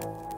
you